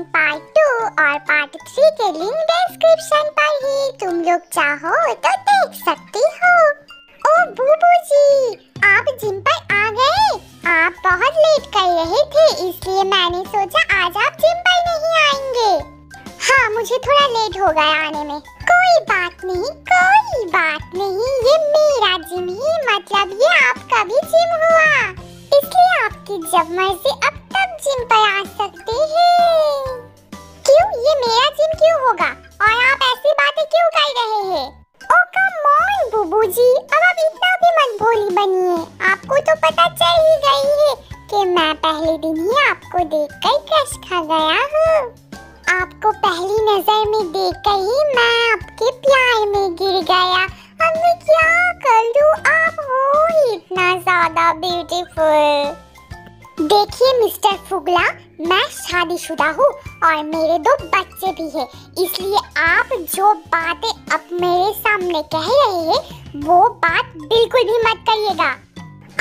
And part two और part three के link description पर ही तुम लोग चाहो तो देख सकती हो। ओ बूबू जी आप जिम पर आ गए? आप बहुत लेट कर रहे थे, इसलिए मैंने सोचा आज आप जिम पर नहीं आएँगे। हाँ मुझे थोड़ा लेट हो गया आने में। कोई बात नहीं, कोई बात नहीं, ये मेरा जिम ही मतलब ये आपका भी जिम हुआ। इसलिए आपकी जब मर्ज़ी, अब तब जिम पर आ सकते होगा। और आप ऐसी बातें क्यों कर रहे हैं? ओ कम ऑन बुबू जी अब आप इतना भी मत भोली बनिए। आपको तो पता चल ही गई है कि मैं पहले दिन ही आपको देखकर क्रश खा गया हूँ। आपको पहली नज़र में देखकर ही मैं आपके प्यार में गिर गया। अब मैं क्या कर? आप ही इतना ज़्यादा ब्यूटीफुल देखिए मिस्टर फुगला, मैं शादीशुदा हूँ और मेरे दो बच्चे भी हैं। इसलिए आप जो बातें अब मेरे सामने कह रहे हैं, वो बात बिल्कुल भी मत करिएगा।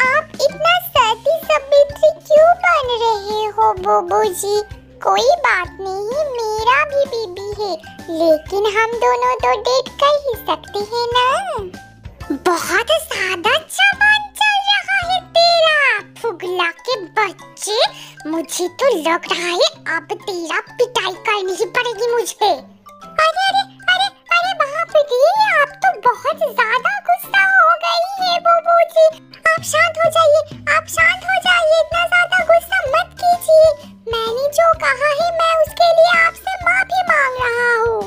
आप इतना सती सबित्री क्यों बन रहे हो बोबू जी कोई बात नहीं, मेरा भी बीबी है, लेकिन हम दोनों तो डेट कर ही सकते हैं ना? बहुत मुझे तो लग रहा है अब तेरा पिटाई करनी ही पड़ेगी मुझे। अरे अरे अरे अरे रे आप तो बहुत ज़्यादा गुस्सा हो गई है बोबू जी आप शांत हो जाइए, आप शांत हो जाइए, इतना ज़्यादा गुस्सा मत कीजिए। मैंने जो कहा है, मैं उसके लिए आपसे माफ़ी मांग रहा हूँ।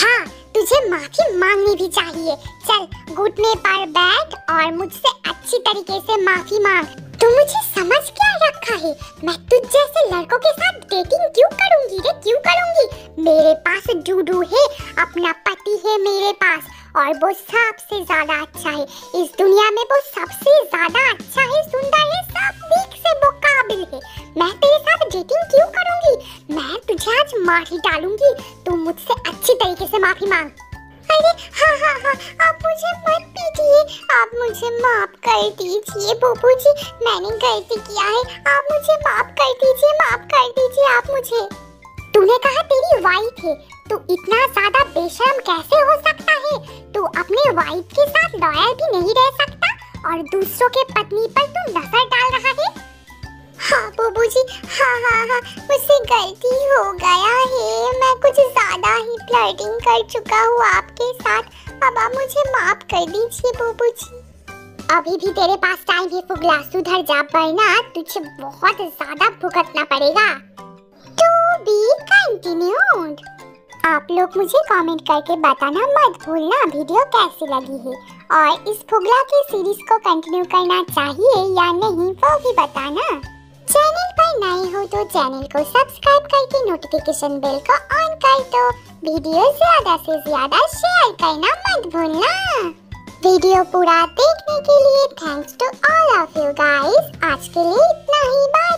हाँ तुझे माफ़ी मांगनी भी चाहिए। चल, घुटने पर बैठ और मुझसे अच्छी तरीके से माफ़ी मांग। तू मुझे समझ क्या रखा है। मैं तुझ जैसे लड़कों के साथ डेटिंग क्यों करूँगी रे? क्यों करूँगी? मेरे पास डूडू है, अपना पति है मेरे पास, और वो सबसे ज़्यादा अच्छा है। इस दुनिया में वो सबसे ज़्यादा अच्छा है, सुंदर है, सब दिख से वो काबिल है। मैं तेरे साथ डेटिंग क्यों करूँगी? मैं तुझे आज मार ही डालूँगी। तू मुझसे अच्छी तरीके से माफ़ी मांग। अरे हाँ हाँ हाँ आप मुझे मत पीटिए मुझे माफ़ कर दीजिए बबू जी मैंने गलती किया है। आप मुझे माफ़ कर दीजिए, माफ़ कर दीजिए आप मुझे। तूने कहा तेरी वाइफ है, तू इतना ज़्यादा बेशर्म कैसे हो सकता है? तू अपने वाइफ के साथ लॉयल भी नहीं रह सकता, और दूसरों के पत्नी पर तू नज़र डाल रहा है? हाँ बबू जी हाँ हाँ हाँ मुझसे गलती हो गया है। मैं कुछ ज़्यादा ही फ्लर्टिंग कर चुका हूँ आपके साथ। अब आप मुझे माफ़ कर दीजिए बबू जी अभी भी तेरे पास टाइम है, फुगला। सुधर जा, वरना तुझे बहुत ज़्यादा भुगतना पड़ेगा। टू बी कंटिन्यूड आप लोग मुझे कमेंट करके बताना मत भूलना वीडियो कैसी लगी है। और इस फुगला की सीरीज़ को कंटिन्यू करना चाहिए या नहीं, वो भी बताना। चैनल पर नए हो तो चैनल को सब्सक्राइब करके नोटिफिकेशन बेल को ऑन कर दो। वीडियो ज़्यादा से ज़्यादा शेयर करना मत भूलना। वीडियो पूरा देखने के लिए thanks to all of you guys आज के लिए इतना ही. बाय